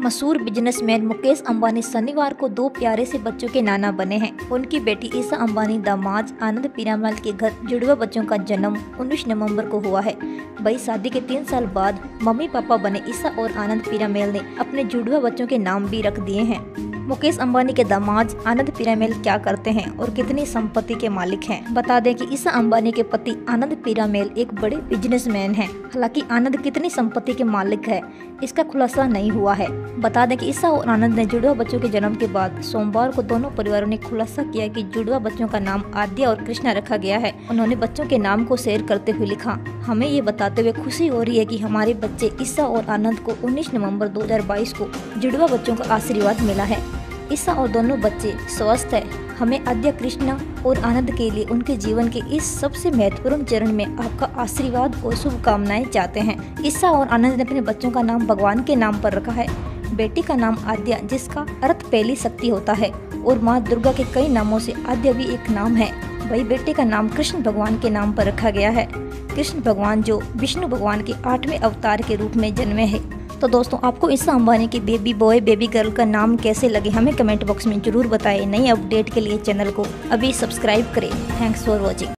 मशहूर बिजनेसमैन मुकेश अंबानी शनिवार को दो प्यारे से बच्चों के नाना बने हैं। उनकी बेटी ईसा अंबानी दामाद आनंद पीरामल के घर जुड़वा बच्चों का जन्म 19 नवंबर को हुआ है। वही शादी के तीन साल बाद मम्मी पापा बने ईसा और आनंद पीरामेल ने अपने जुड़वा बच्चों के नाम भी रख दिए हैं। मुकेश अंबानी के दामाद आनंद पिरामेल क्या करते हैं और कितनी संपत्ति के मालिक हैं? बता दें कि ईसा अंबानी के पति आनंद पिरामेल एक बड़े बिजनेसमैन हैं। हालाँकि आनंद कितनी संपत्ति के मालिक है, इसका खुलासा नहीं हुआ है। बता दें कि ईसा और आनंद ने जुड़वा बच्चों के जन्म के बाद सोमवार को दोनों परिवारों ने खुलासा किया कि जुड़वा बच्चों का नाम आद्या और कृष्णा रखा गया है। उन्होंने बच्चों के नाम को शेयर करते हुए लिखा, हमें ये बताते हुए खुशी हो रही है कि हमारे बच्चे ईसा और आनंद को 19 नवंबर 2022 को जुड़वा बच्चों का आशीर्वाद मिला है। ईसा और दोनों बच्चे स्वस्थ है। हमें आद्य कृष्णा और आनंद के लिए उनके जीवन के इस सबसे महत्वपूर्ण चरण में आपका आशीर्वाद और शुभकामनाएँ चाहते हैं। ईसा और आनंद ने अपने बच्चों का नाम भगवान के नाम पर रखा है। बेटी का नाम आद्या, जिसका अर्थ पहली शक्ति होता है, और माँ दुर्गा के कई नामों से आद्या भी एक नाम है। वही बेटे का नाम कृष्ण भगवान के नाम पर रखा गया है। कृष्ण भगवान जो विष्णु भगवान के आठवें अवतार के रूप में जन्मे है। तो दोस्तों, आपको ईसा अंबानी की बेबी बॉय बेबी गर्ल का नाम कैसे लगे, हमें कमेंट बॉक्स में ज़रूर बताएँ। नई अपडेट के लिए चैनल को अभी सब्सक्राइब करें। Thanks for watching